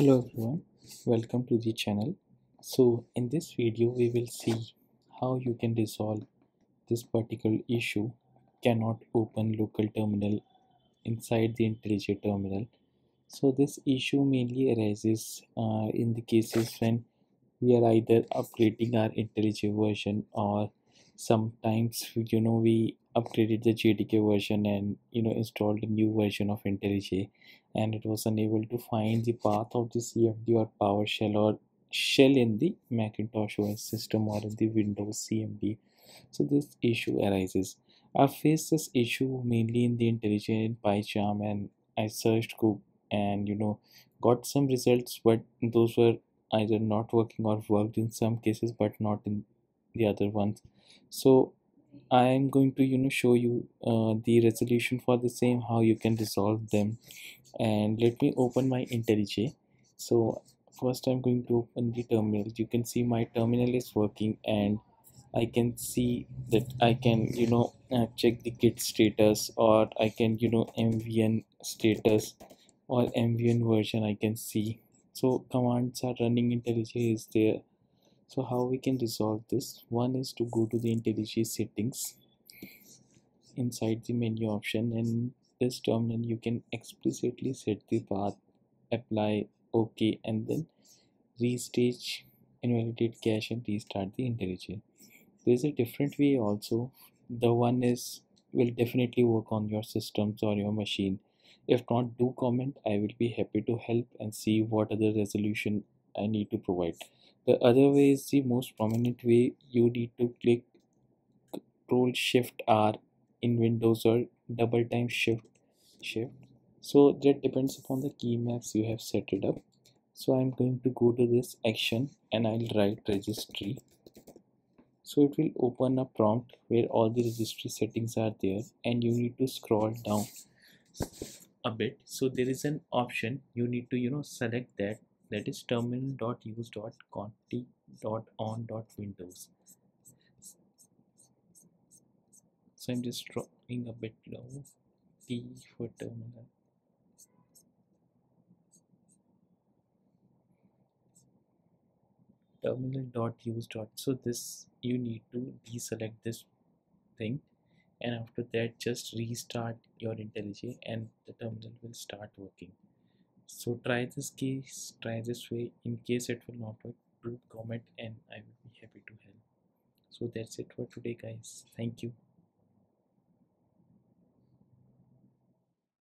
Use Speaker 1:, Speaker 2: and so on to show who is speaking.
Speaker 1: hello everyone. Welcome to the channel. So in this video we will see how you can resolve this particular issue cannot open local terminal inside the IntelliJ terminal. So this issue mainly arises uh, in the cases when we are either upgrading our IntelliJ version or sometimes you know we upgraded the JDK version and you know installed a new version of IntelliJ and it was unable to find the path of the CMD or PowerShell or shell in the Macintosh OS system or in the Windows CMD. So this issue arises. I faced this issue mainly in the IntelliJ in PyCharm and I searched Google and you know got some results but those were either not working or worked in some cases but not in the other ones. So I am going to you know show you uh, the resolution for the same how you can resolve them. And let me open my IntelliJ. So first I'm going to open the terminal. You can see my terminal is working and I can see that I can you know uh, check the git status or I can you know mvn status or mvn version I can see. So commands are running. IntelliJ is there so how we can resolve this? One is to go to the IntelliJ settings inside the menu option. And this terminal you can explicitly set the path apply ok and then restage invalidate cache and restart the IntelliJ. There's a different way also. The one is will definitely work on your systems or your machine. If not do comment. I will be happy to help and see what other resolution i need to provide. The other way is the most prominent way you need to click control shift r in windows or double time shift shift. So that depends upon the key maps you have set it up. So i'm going to go to this action and i'll write registry. So it will open a prompt where all the registry settings are there and you need to scroll down a bit. So there is an option you need to you know select that that is terminal.use.conpty.on.windows so i'm just drawing a bit low. T for terminal. terminal dot use dot. So this you need to deselect this thing. And after that just restart your IntelliJ and the terminal will start working so try this case try this way. In case it will not work do comment and I will be happy to help. So that's it for today guys. Thank you